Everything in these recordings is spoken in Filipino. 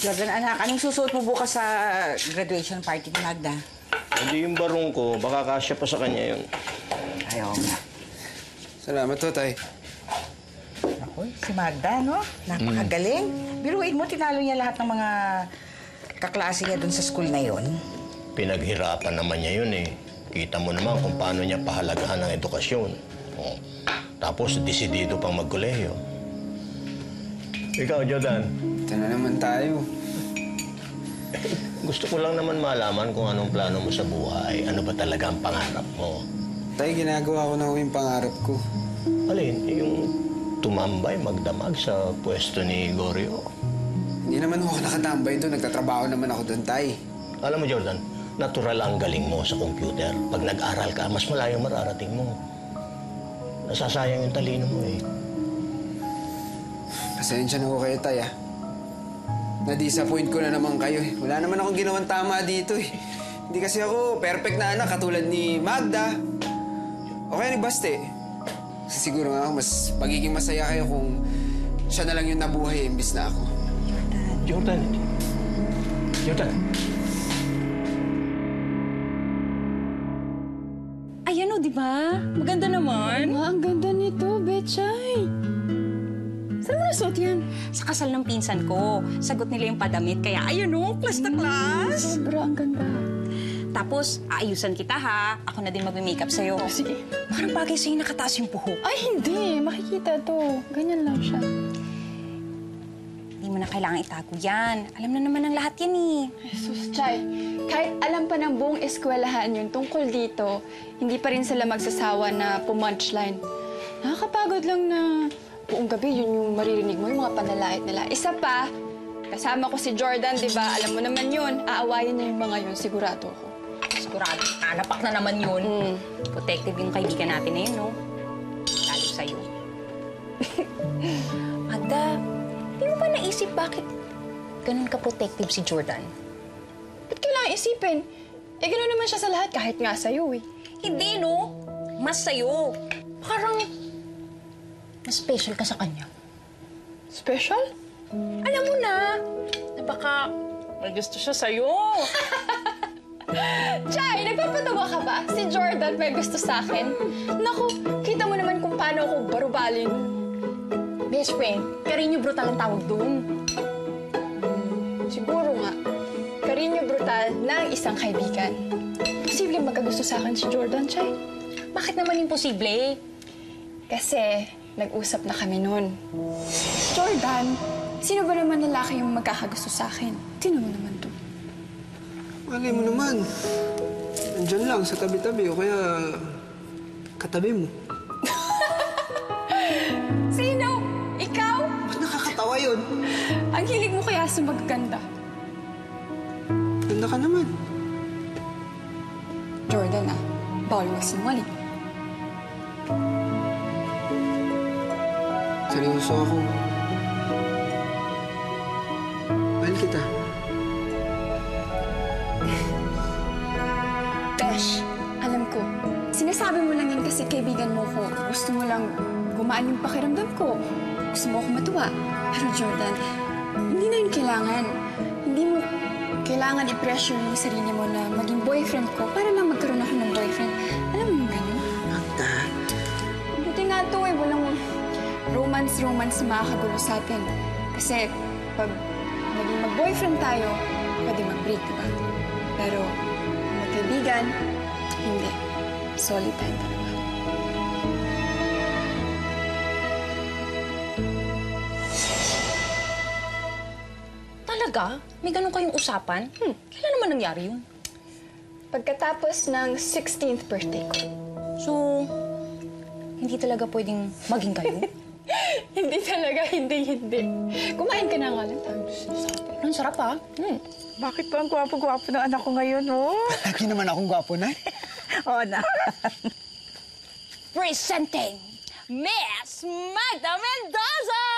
Jordan, anak, anong susuot mo bukas sa graduation party ni Magda? Hindi yung barong ko, baka kasya pa sa kanya yun. Ayaw nga. Salamat to, tay. Ako, si Magda, no? Napakagaling. Biruin mo, tinalo niya lahat ng mga kaklase niya dun sa school na yon. Pinaghirapan naman niya yun eh. Kita mo naman kung paano niya pahalagahan ng edukasyon. Oh. Tapos, desidido pang magkolehiyo. Ikaw, Jordan, Ito na naman tayo. gusto ko lang naman malaman kung anong plano mo sa buhay. Ano ba talaga ang pangarap mo? Tay, ginagawa ko na ho yung pangarap ko. Alin, yung tumambay, magdamag sa pwesto ni Gorio. Hindi naman ako nakatambay doon. Nagtatrabaho naman ako doon, tay. Alam mo, Jordan, natural ang galing mo sa computer. Pag nag-aral ka, mas malayo mararating mo. Nasasayang yung talino mo eh. Pasensya na ho kayo, tay, ah. Na-disappoint ko na naman kayo eh. Wala naman akong ginawang tama dito eh. Hindi kasi ako perfect na anak katulad ni Magda. O kaya ni Baste. Kasi siguro nga ako, mas magiging masaya kayo kung siya na lang yung nabuhay imbis na ako. Jordan. Jordan. Ayan o, di ba? Maganda naman. Ah, ang ganda nito, Betchay. Nasuot yan? Sa kasal ng pinsan ko, sagot nila yung padamit. Kaya ayun o, class na class. Sobra, ang ganda. Tapos, aayusan kita ha. Ako na din mag-makeup sa'yo. Oh, sige. Parang bagay sa'yo nakataas yung buhok. Ay, hindi. Makikita to. Ganyan lang siya. Hindi mo na kailangan itago yan. Alam na naman ng lahat yan eh. Jesus, Chay. Kahit alam pa ng buong eskwelahan yun tungkol dito, hindi pa rin sila magsasawa na pumunchline. Nakakapagod lang na buong gabi yun yung maririnig mo, yung mga panalait nila. Isa pa, kasama ko si Jordan, di ba? Alam mo naman yun. Aawayin niya yung mga yun, sigurado ko. Sigurado, kanapak na naman yun. Mm. Protective yung kaibigan natin na yun, no? Lalo sa'yo. Magda, di mo ba naisip bakit ganun ka-protective si Jordan? Ba't kailangan isipin? Eh, gano'n naman siya sa lahat kahit nga sa'yo eh. Hindi, no? Mas sa'yo. Parang mas special ka sa kanya. Special? Alam mo na, na baka may gusto siya sa'yo. Chay, nagpapatawa ka ba? Si Jordan may gusto sa akin. Naku, kita mo naman kung paano ako barubalin. Best friend, Carino Brutal ang tawag doon. Siguro nga, karinyo brutal ng isang kaibigan. Posible magkagusto sa akin si Jordan, Chay. Bakit naman imposible? Kasi nag-usap na kami noon. Jordan, sino ba naman lalaki yung magkakagusto sa akin? Sino mo naman to? Malay mo naman. Nandyan lang sa tabi-tabi o kaya katabi mo. Sino? Ikaw? Ba't nakakatawa yun? Ang hilig mo kaya sa magaganda. Ganda ka naman. Jordan ah, bawal magsinungaling. Seryoso ako. Mahal kita. Besh, alam ko. Sinasabi mo lang yan kasi kaibigan mo ko. Gusto mo lang gumaan yung pakiramdam ko. Gusto mo ako matuwa. Pero Jordan, hindi na yun kailangan. Hindi mo kailangan i-pressure yung sarili mo na maging boyfriend ko para lang magkaroon ako ng romance-romance na makakagulo sa atin. Kasi pag naging mag-boyfriend tayo, pwede mag-break, diba? Pero kung magkaibigan, Hindi. Solid time talaga. Talaga? May ganun kayong usapan? Hmm, kailan naman nangyari yun? Pagkatapos ng 16th birthday ko. So, hindi talaga pwedeng maging kayo? hindi talaga, hindi, hindi. Kumain ka na nga lang tayo. Ang sarap ah. Hmm. Bakit ba ang gwapo-gwapo ng anak ko ngayon, oh? Lagi naman akong gwapo na. Oo na. Presenting Miss Magda Mendoza!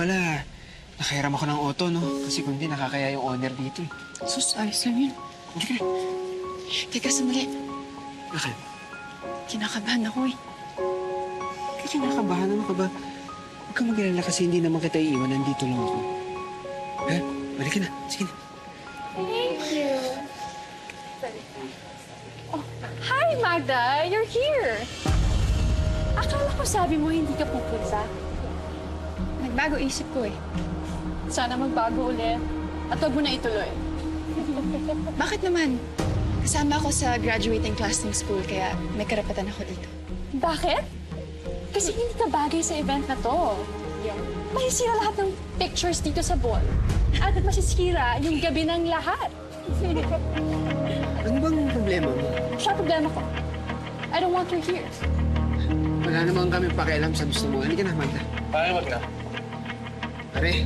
Pala. Nakairam ako ng auto, no? Kasi kung hindi, nakakaya yung owner dito, eh. Sus, ayos lang yun. Hindi ka. Teka, sandali. Bakit? Kinakabahan ako eh. Kaya kinakabahan ano ka ba? Huwag kang mag kasi hindi naman kita iiwan. Nandito lang ako. Ha? Balik ka na. Sige na. Hi, Magda! You're here! Akala ko sabi mo hindi ka pupunta. Nagbago isip ko eh. Sana magbago ulit. At huwag mo na ituloy. Bakit naman? Kasama ako sa graduating class ng school kaya may karapatan ako dito. Bakit? Kasi hindi ka bagay sa event na to. Masisira lahat ng pictures dito sa ball. At masisira yung gabi ng lahat. Ano bang problema mo? Siya problema ko. I don't want her here. Wala naman kami pakialam sa gusto mo. Halika na, Magda. Bakit wag na? Pare,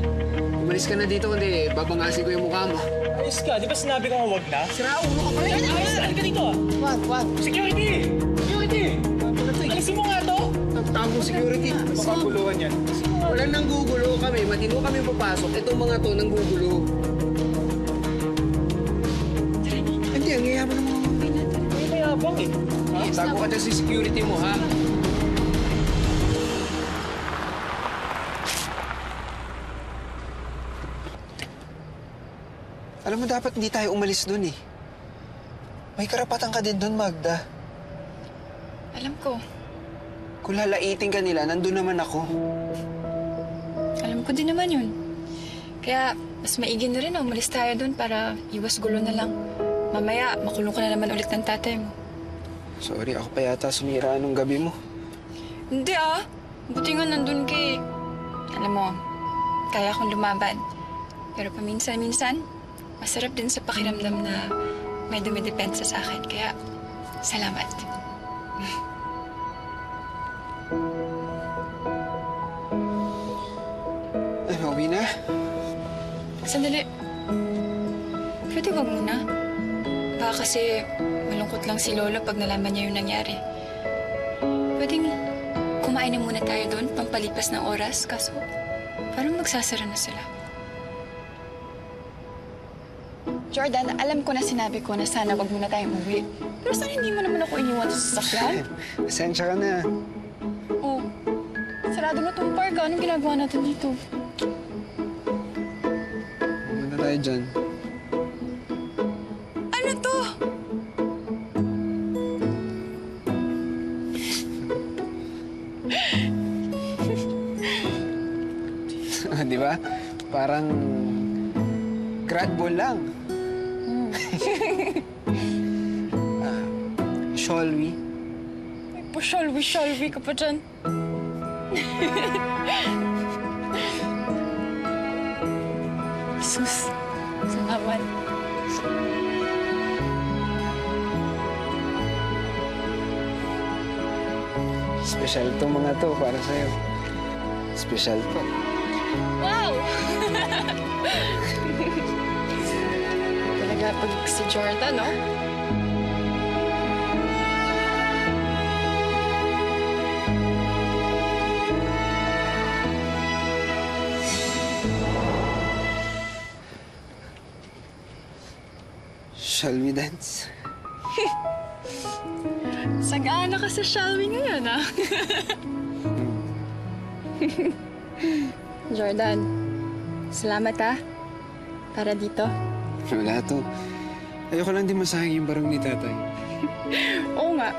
umalis ka na dito kundi babangasin ko yung mukha mo. Ayos ka, di ba sinabi ko nga wag na? Sira ulo ka pala. Ayos, halika dito ah! Wag, wag. Security! Security! Alisin mo nga to! Tago security. Makakuluhan yan. Walang nanggugulo kami. Matino kami papasok. Itong mga to nanggugulo. Hindi, ang yayaman ng mga May mayabang eh. Tago ka dyan sa security mo, ha? Alam mo, dapat hindi tayo umalis dun eh. May karapatan ka din dun, Magda. Alam ko. Kung lalaitin ka nila, nandun naman ako. Alam ko din naman yun. Kaya mas maigi na rin na umalis tayo doon para iwas gulo na lang. Mamaya, makulong ka na naman ulit ng tatay mo. Sorry, ako pa yata sumira nung gabi mo. Hindi ah. Buti nga nandun kay... Alam mo, kaya akong lumaban. Pero paminsan-minsan, masarap din sa pakiramdam na may dumidepensa sa akin. Kaya, salamat. Ano, uwi na? Sandali. Pwede wag muna. Baka kasi malungkot lang si Lolo pag nalaman niya yung nangyari. Pwedeng kumain na muna tayo doon, pampalipas ng oras. Kaso parang magsasara na sila. Jordan, alam ko na sinabi ko na sana wag muna tayong umuwi. Pero sana hindi mo naman ako iniwan sa sasakyan? Pasensya ka na. Oh, sarado na tong park. ah. Anong ginagawa natin dito? Pumunta tayo dyan. Ano to? Di ba? Parang grad ball lang. Shall we? Pasyalwi-syalwi ka pa dyan. Sus, salamat. Special to mga to para sa'yo. Special to. Wow! Talaga pag si Jordan, no? Shall we dance? Sagana ka sa Shalwi ngayon, ah. Jordan, salamat ah. Para dito. Wala to. Ayoko lang din masayang yung barong ni tatay. Oo nga.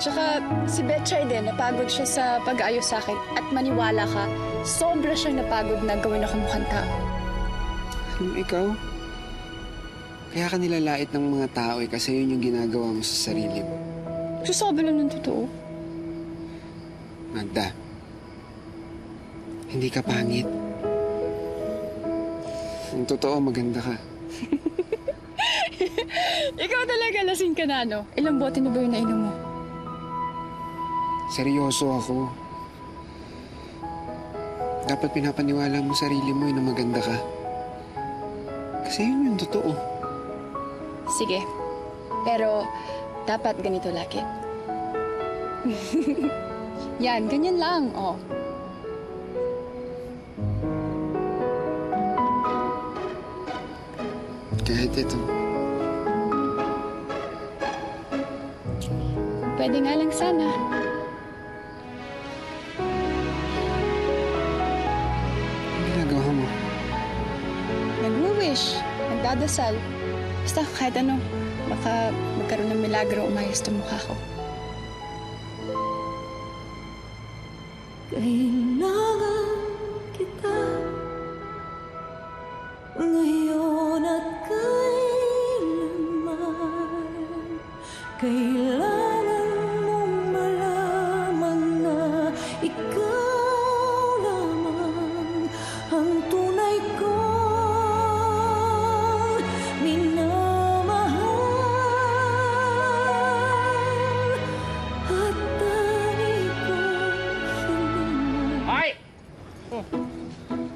Tsaka si Betchay din, napagod siya sa pag-aayos sa akin. At maniwala ka, sobra siyang napagod na gawin ako mukhang tao. Anong ikaw? Kaya ka nilalait ng mga tao eh, kasi yun yung ginagawa mo sa sarili mo. Sasabi lang ng totoo. Magda, hindi ka pangit. Ang totoo, maganda ka. Ikaw talaga lasing ka na, no? Ilang bote na ba yung nainom mo? Seryoso ako. Dapat pinapaniwala mo sarili mo eh, na maganda ka. Kasi yun yung totoo. Sige. Pero, dapat ganito lagi. Yan, ganyan lang. Oh. Kahit ito. Pwede nga lang sana. Ang ginagawa mo? Nag-wish, nagdadasal. Basta kahit ano, baka magkaroon ng milagro umayos sa mukha ko. Kailangan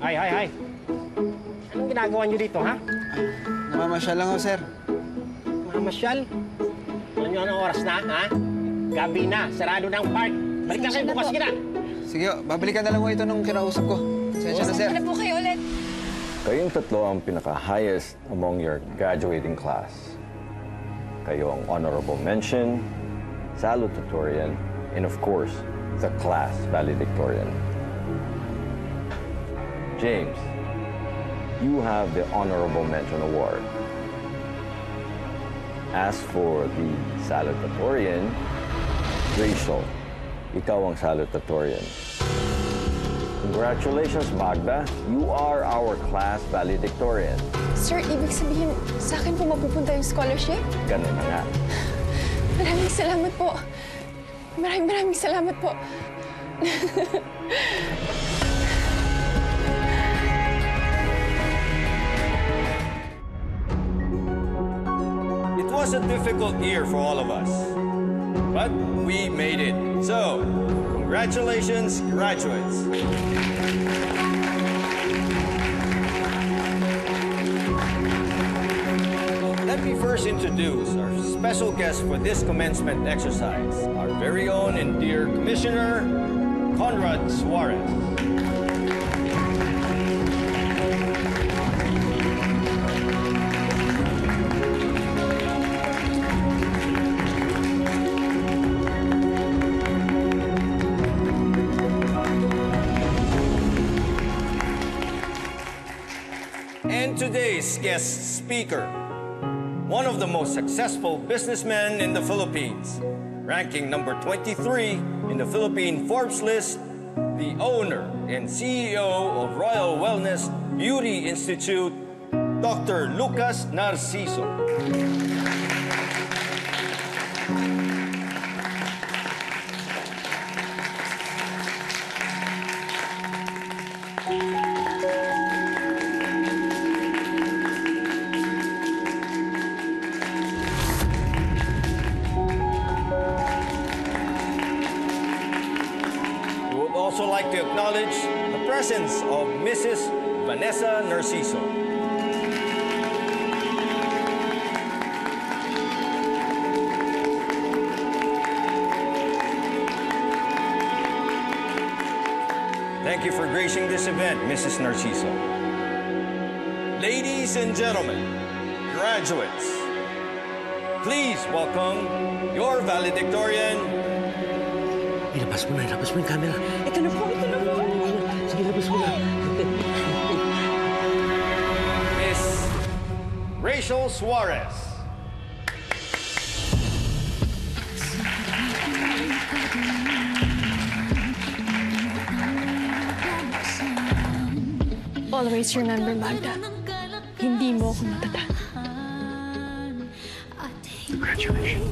Ay, ay, ay. Anong ginagawa niyo dito, ha? Namamasyal lang ako, sir. Mamasyal? Alam niyo anong oras na, ha? Gabi na, sarado ang park. Balik na kayo bukas, sige na. Sige, babalikan na lang mo ito nung kinausap ko. Sensya na, sir. Ano po kayo ulit? Kayong tatlo ang pinaka-highest among your graduating class. Kayo ang honorable mention, salutatorian, and of course, the class valedictorian. James, you have the honorable mention award. As for the salutatorian, Rachel, ikaw ang salutatorian. Congratulations, Magda. You are our class valedictorian. Sir, ibig sabihin, sa akin po mapupunta yung scholarship? Ganun na nga. Maraming salamat po. Maraming maraming salamat po. was a difficult year for all of us, but we made it. So, congratulations, graduates. Let me first introduce our special guest for this commencement exercise, our very own and dear Commissioner, Conrad Suarez. Today's guest speaker, one of the most successful businessmen in the Philippines, ranking number 23 in the Philippine Forbes list, the owner and CEO of Royal Wellness Beauty Institute, Dr. Lucas Narciso. Thank you for gracing this event, Mrs. Narciso. Ladies and gentlemen, graduates, please welcome your valedictorian, Ilabas mo na, ilabas mo yung camera. Ito na po, ito na po. Sige, ilabas mo na. Miss Rachel Suarez. Always remember, Magda. Hindi mo ako matatalo. Congratulations.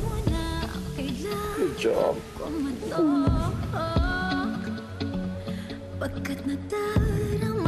Good job. Pagkat nadarama